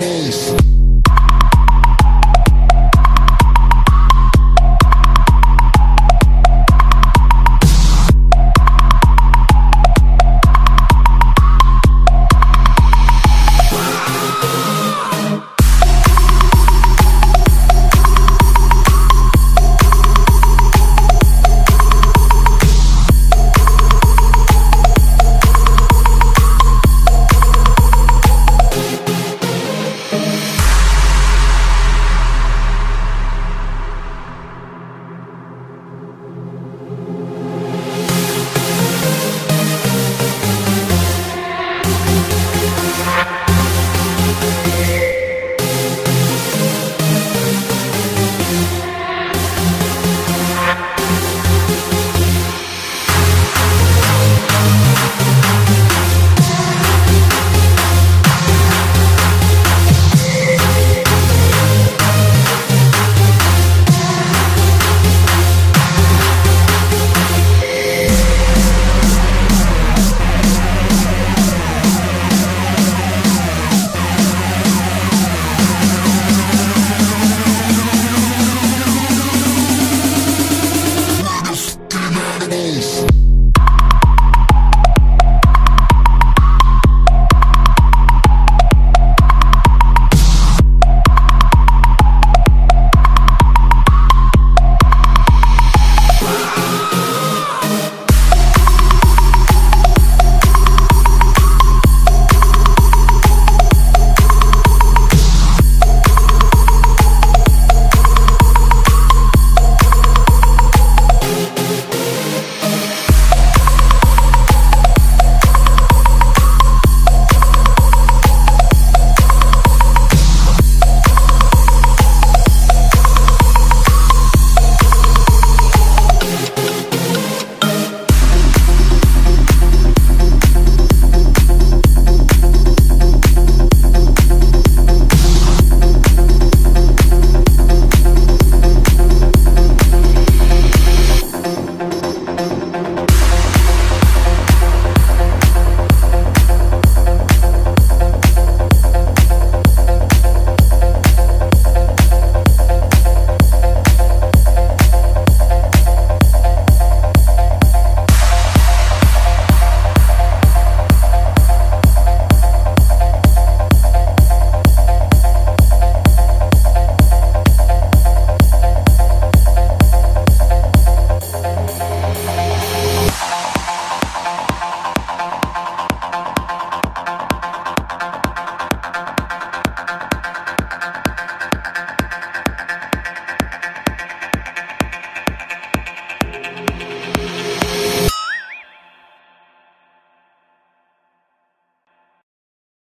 parabéns.